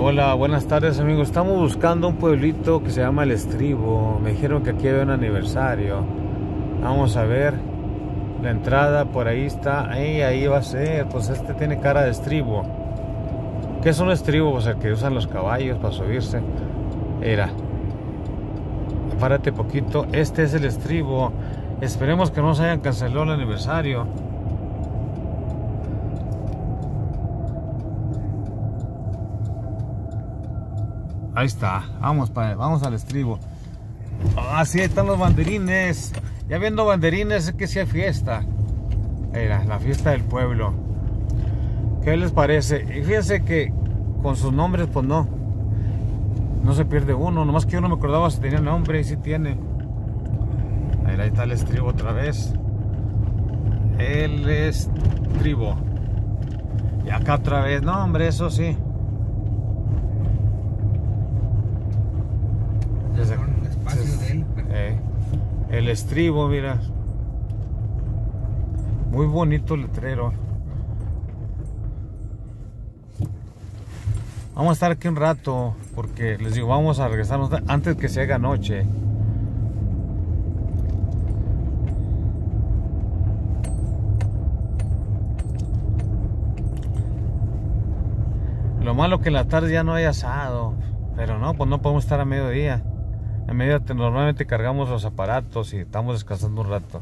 Hola, buenas tardes amigos. Estamos buscando un pueblito que se llama El Estribo. Me dijeron que aquí había un aniversario. Vamos a ver. La entrada por ahí está. Ahí, ahí va a ser. Pues este tiene cara de estribo. ¿Qué es un estribo? Pues el que usan los caballos para subirse. Era. Párate poquito. Este es el estribo. Esperemos que no se hayan cancelado el aniversario. Ahí está, vamos, para, vamos al estribo. Ah, sí, están los banderines. Ya viendo banderines es que sí hay fiesta. Era la fiesta del pueblo. ¿Qué les parece? Y fíjense que con sus nombres, pues no. No se pierde uno. Nomás que yo no me acordaba si tenía nombre y si tiene. Ahí, ahí está el estribo otra vez. El estribo. Y acá otra vez. No, hombre, eso sí. un espacio de él. Eh, el estribo, mira. Muy bonito el letrero. Vamos a estar aquí un rato porque les digo, vamos a regresarnos antes que se haga noche. Lo malo que en la tarde ya no hay asado, pero no, pues no podemos estar a mediodía. A medida que normalmente cargamos los aparatos y estamos descansando un rato.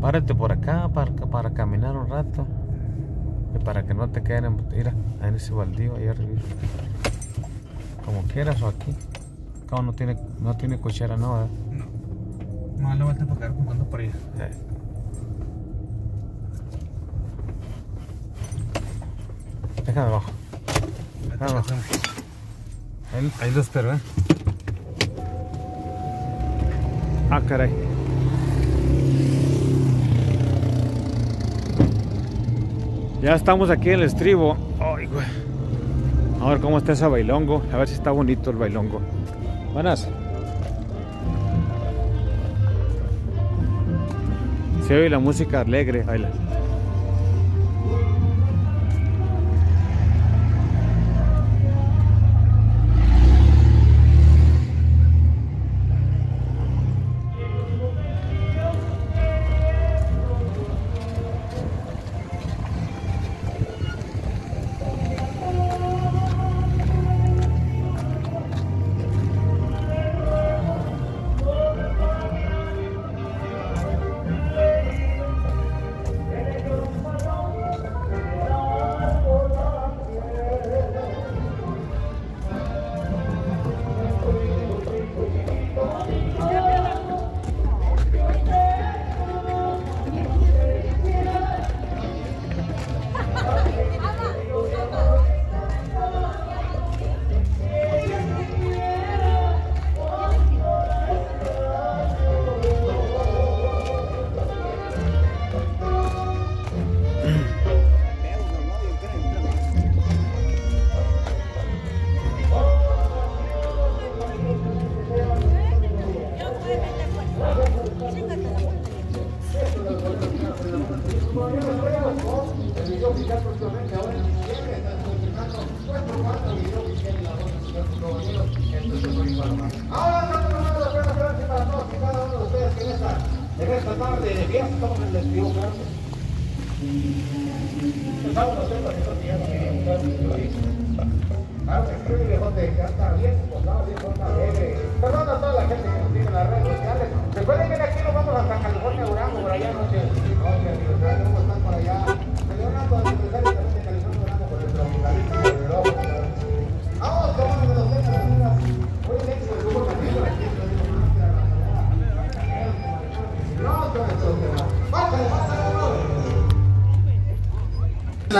Párate por acá para, para caminar un rato. Para que no te queden en... Mira, en ese baldío ahí arriba. Como quieras o aquí. Acá no tiene, no tiene cochera, no, ¿verdad? No. No, lo vas a tocar jugando por ahí. Eh. Déjame abajo. Te no. Ahí, ahí lo espero, ¿eh? Ah, caray. Ya estamos aquí en el estribo. A ver cómo está ese bailongo. A ver si está bonito el bailongo. Buenas. Se oye la música alegre. Baila.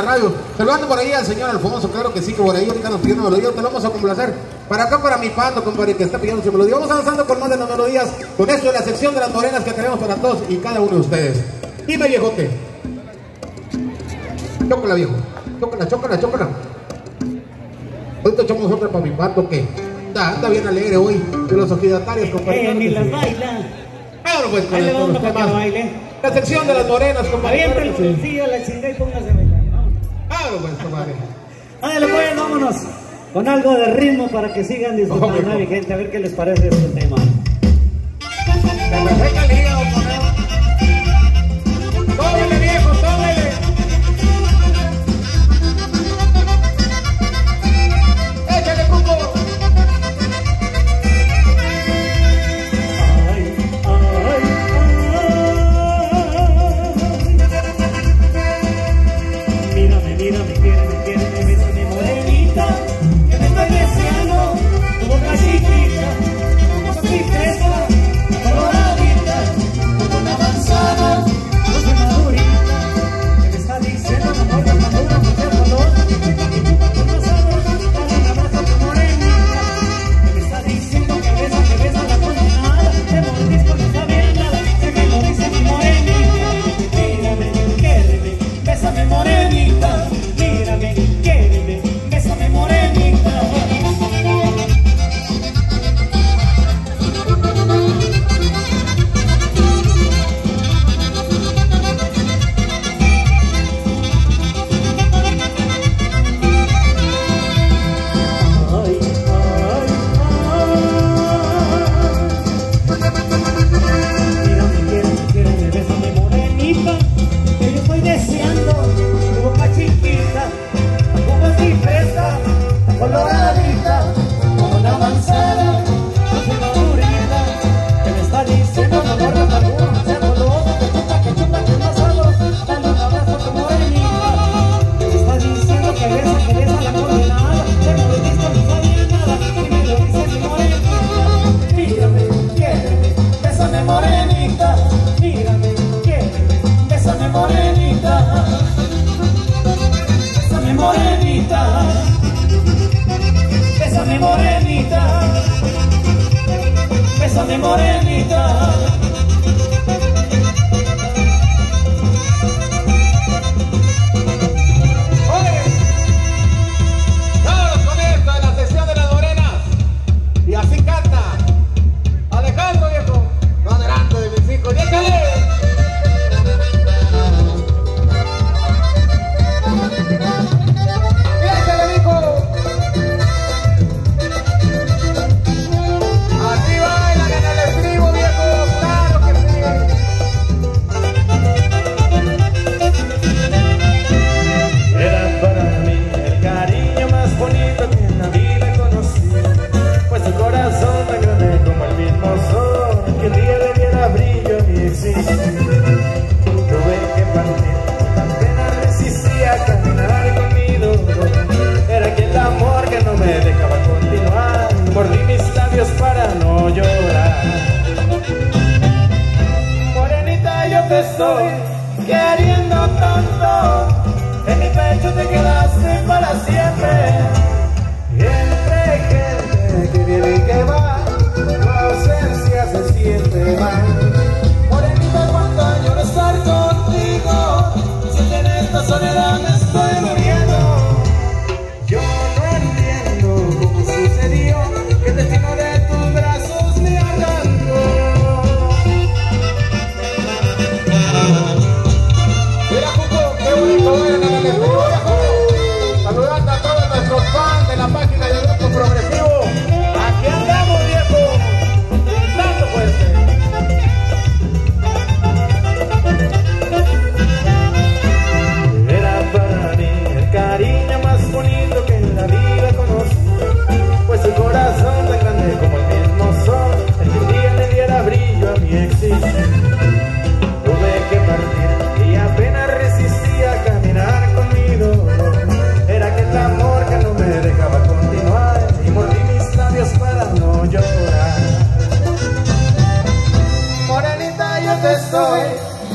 la radio. Saludando por ahí al señor Alfonso, claro que sí, que por ahí ahorita nos pidiendo melodía, te lo vamos a complacer. Para acá, para mi pato, compadre, que está pidiendo su melodía. Vamos avanzando con más de las melodías, con esto de la sección de las morenas que tenemos para todos y cada uno de ustedes. Dime, viejote. Chócala, viejo. Chócala, chócala, chócala. Ahorita echamos otra para mi pato que está, anda bien alegre hoy. De los oxidatarios, compadre. Eh, ni las pues, con. La sección de las morenas, compadre. Avienta el sencillo, la chingada y Claro, pues, pues, vámonos. Con algo de ritmo para que sigan disfrutando, mi gente. A ver qué les parece este tema.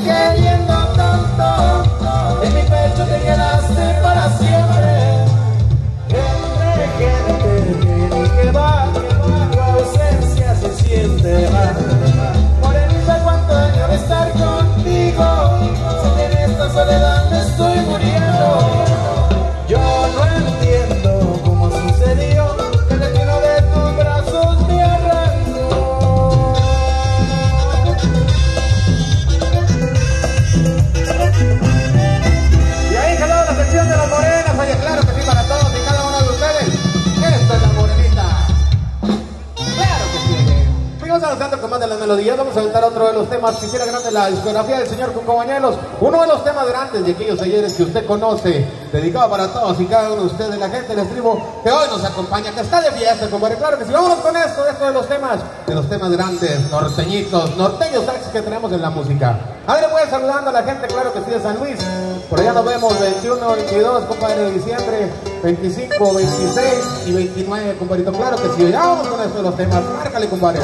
queriendo. Melodías, vamos a aventar otro de los temas. Quisiera grande la discografía del señor Cuco Bañuelos. Uno de los temas grandes de aquellos ayeres que usted conoce, dedicado para todos y cada uno de ustedes, la gente del estribo que hoy nos acompaña, que está de fiesta, compadre. Claro que sí, vámonos con esto, esto de los temas, de los temas grandes, norteñitos, norteños taxis que tenemos en la música. A ver, pues saludando a la gente, claro que sí, de San Luis. Por allá nos vemos 21, 22, compadre, de diciembre, 25, 26 y 29, compadrito. Claro que sí, ya vamos con esto de los temas. Márcale, compadre.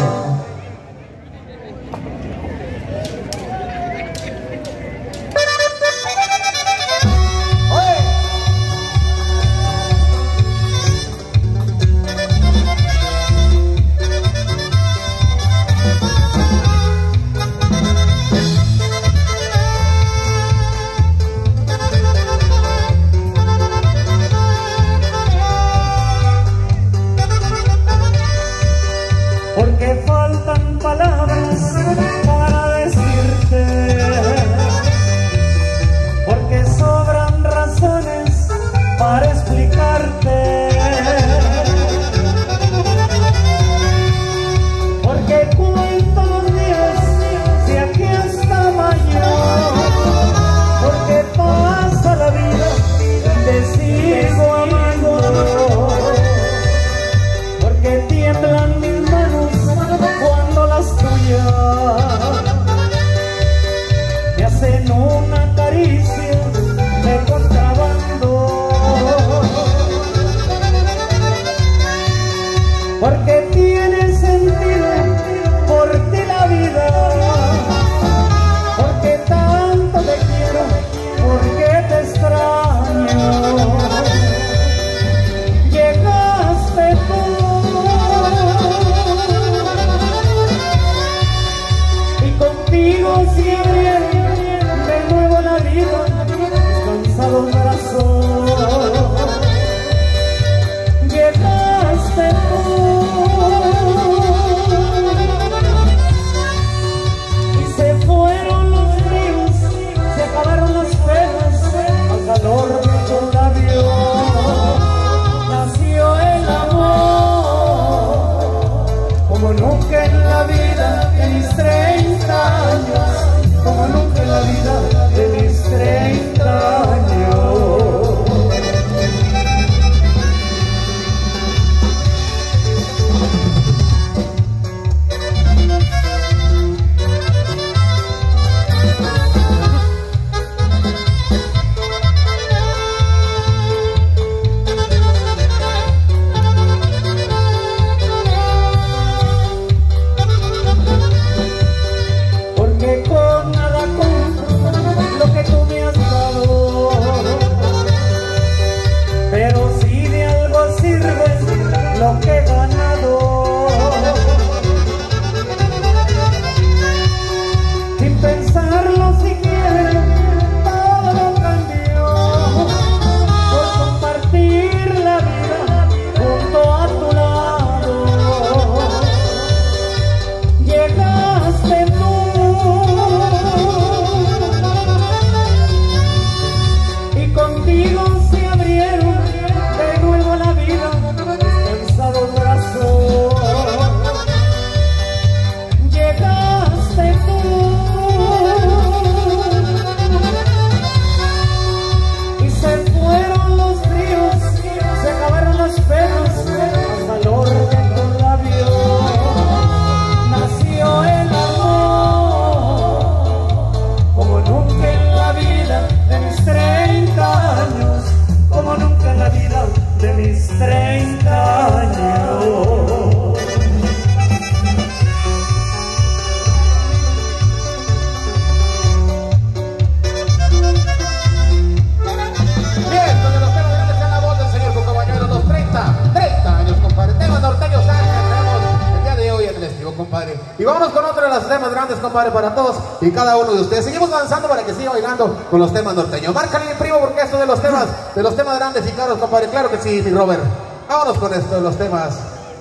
Para todos y cada uno de ustedes. Seguimos avanzando para que siga bailando con los temas norteños. Márcale, primo, porque esto de los temas, de los temas grandes y caros, compadre. Claro que sí, mi Robert. Vámonos con esto de los temas.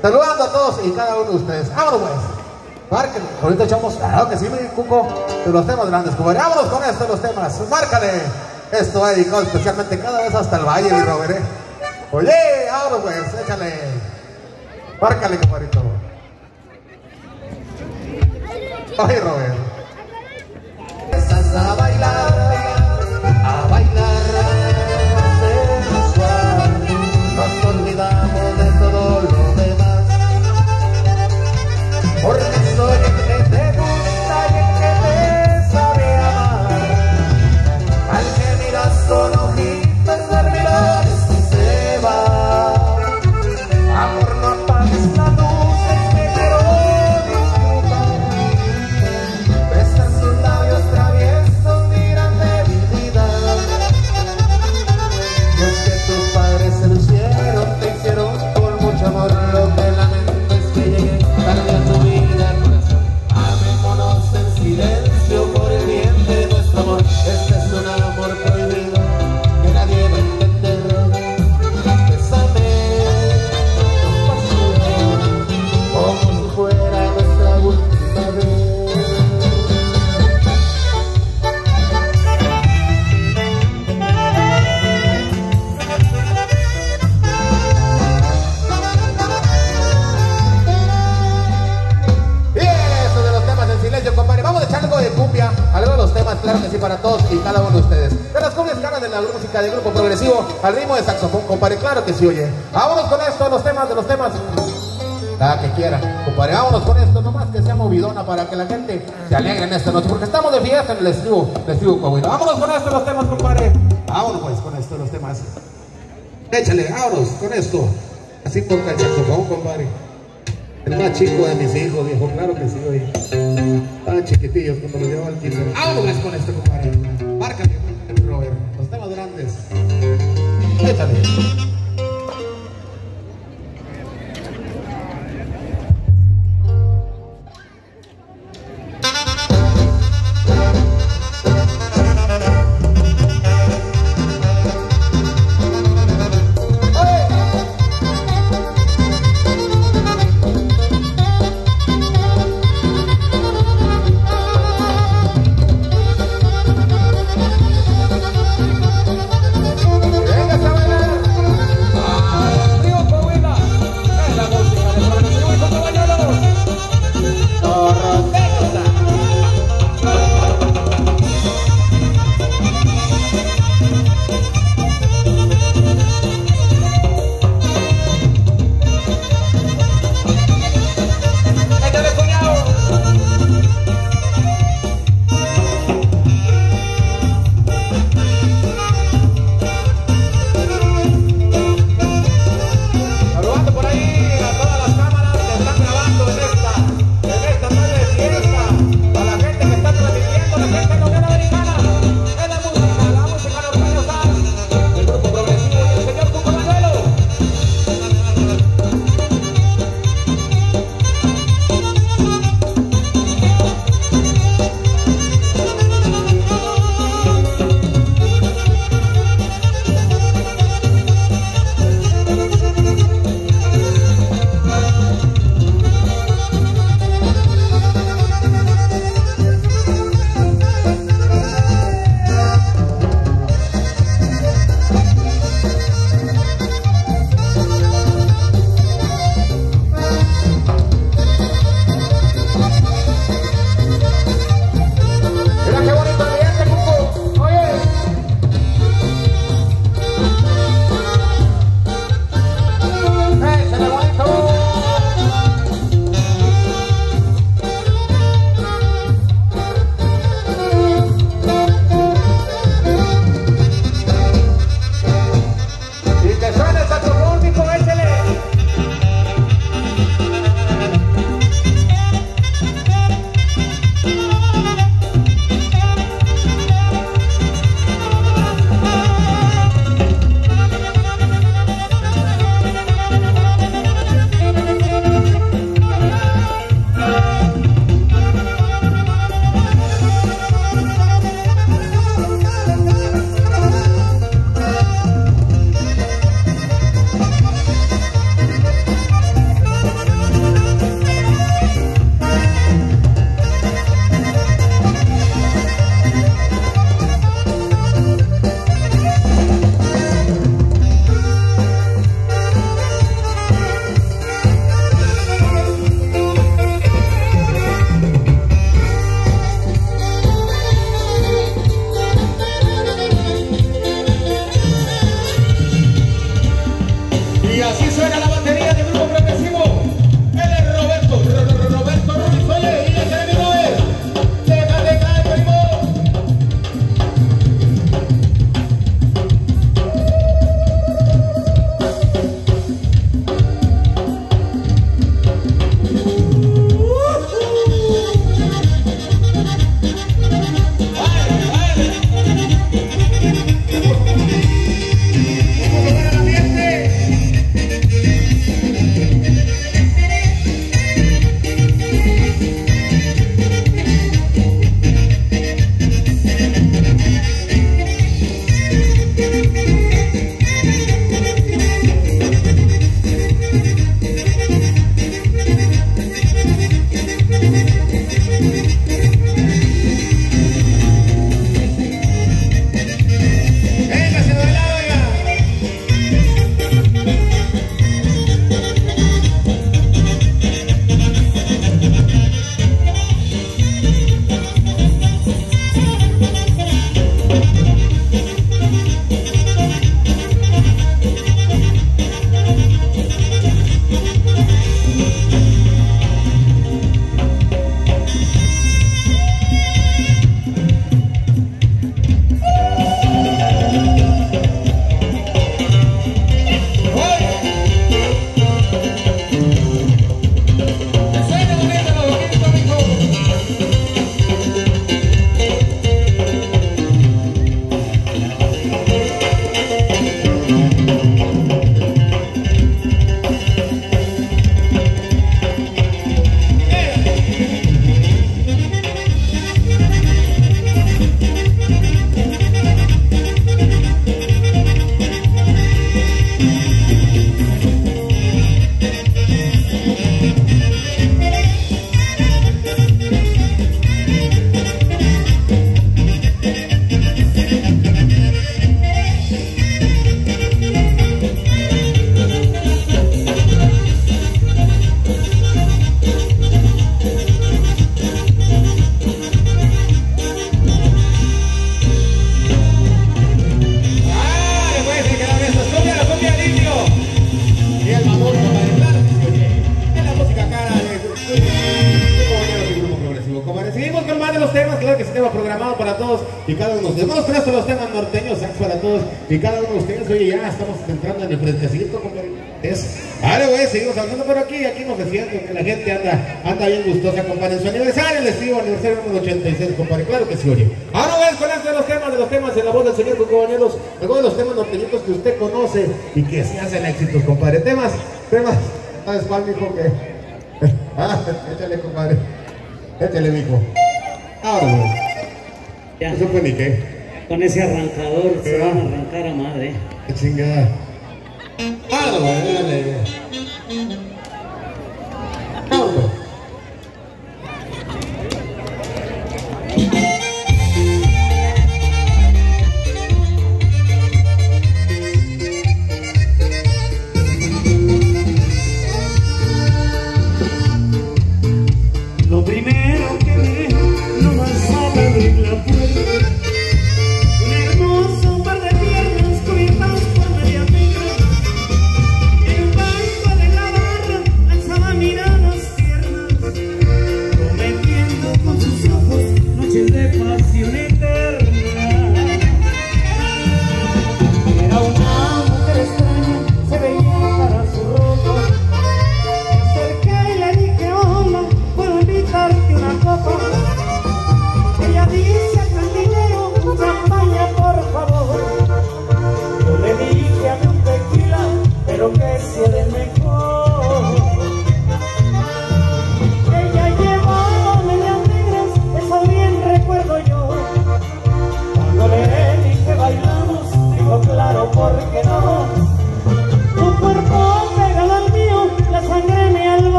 Saludando a todos y cada uno de ustedes. Vámonos, pues. Márquenle. Ahorita echamos, claro que sí, mi cuco, de los temas grandes, compadre. Vámonos con esto de los temas. Márcale. Esto va dedicado especialmente cada vez hasta el valle, mi Robert, ¿eh? Oye, vámonos, pues, échale. Márcale, compadrito. Ay, Ay, compadre, claro que sí, oye. Vámonos con esto, los temas de los temas. La que quiera, compadre, vámonos con esto, nomás que sea movidona para que la gente se alegre en esta noche, porque estamos de fiesta en el estribo, el estribo. Vámonos con esto, los temas, compadre. Vámonos pues con esto, los temas. Échale, vámonos con esto. Así toca el saxofón, compadre. El más chico de mis hijos, viejo, claro que sí, oye. Estaban chiquitillos cuando los llevaba al kinder. Vámonos con esto, compadre. で食 Échale. cada uno de ustedes. Vamos esto los temas norteños, sax para todos y cada uno de ustedes. Oye, ya estamos entrando en el frentecito, compadre. Es, vale, güey, seguimos hablando por aquí, aquí nos siento que la gente anda, anda bien gustosa, compadre. En su aniversario, el estilo aniversario número 86, compadre. Claro que sí, oye. Ahora ves con esto de los temas, de los temas en la voz del señor compañeros, algunos de los temas norteñitos que usted conoce y que se hacen éxitos, compadre. Temas, temas, ¿sabes cuál, mijo? Que... ah, échale, compadre. Échale, mijo. Güey. Ya, Eso fue ni qué. con ese arrancador se van a arrancar a madre. Qué chingada. No, dale. Vámonos. Lo primero abrir la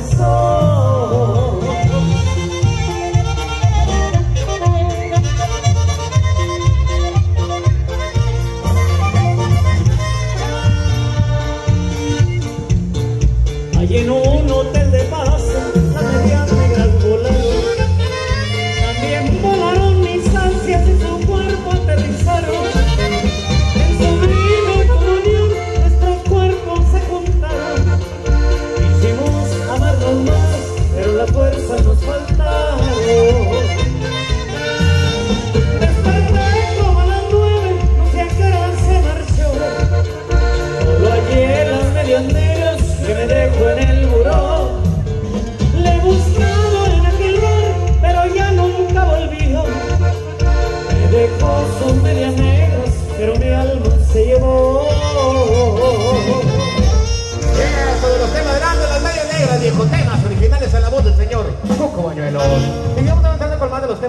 So.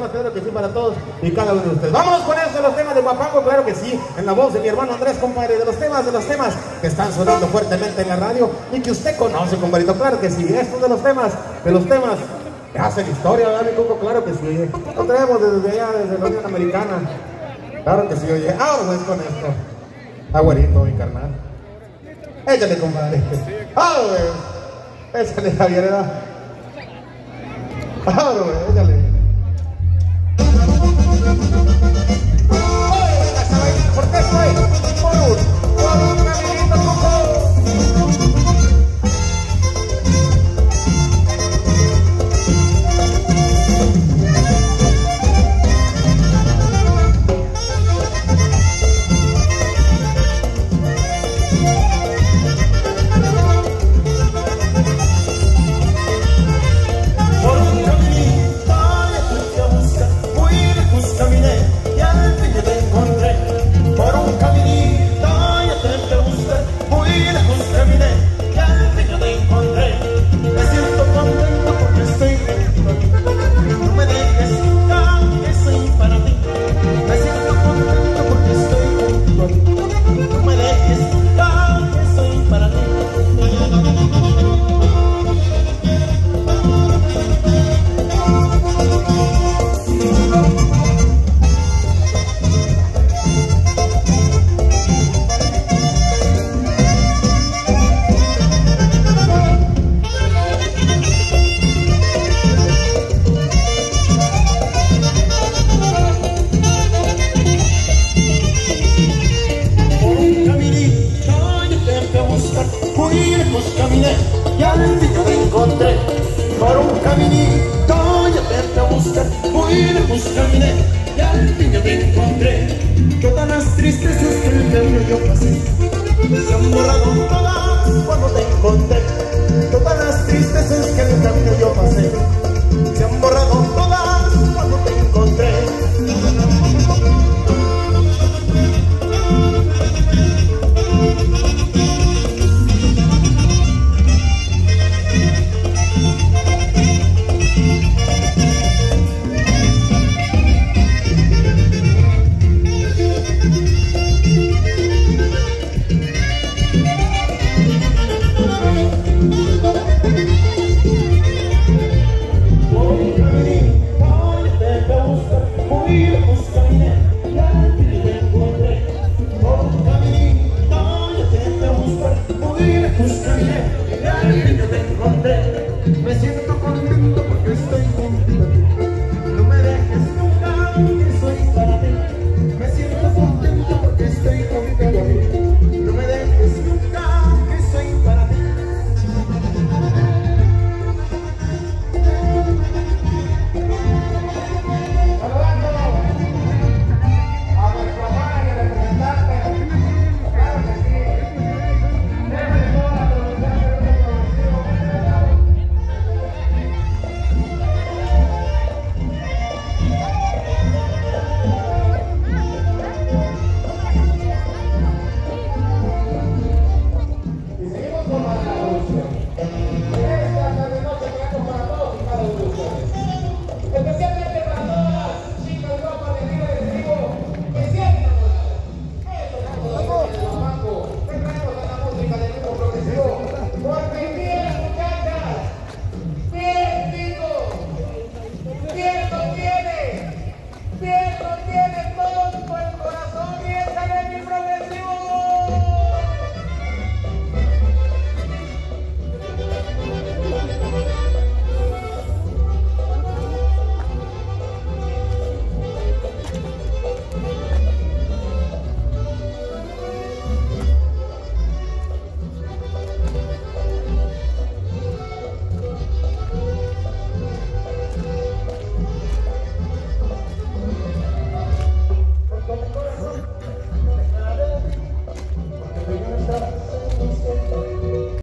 Claro que sí, para todos y cada uno de ustedes. Vámonos con eso, los temas de Guapango, claro que sí, en la voz de mi hermano Andrés, compadre, de los temas, de los temas que están sonando fuertemente en la radio y que usted conoce, compadrito, claro que sí. Estos de los temas, de los temas que hacen historia, ¿verdad, mi Coco? Claro que sí. Lo traemos desde allá, desde la Unión Americana. Claro que sí, oye. Ahora pues con esto. Aguarito, mi carnal. Échale, compadre. ¡Ah, güey! Échale, Javier, ¿verdad? ¡Ah, güey! Échale. Thank you.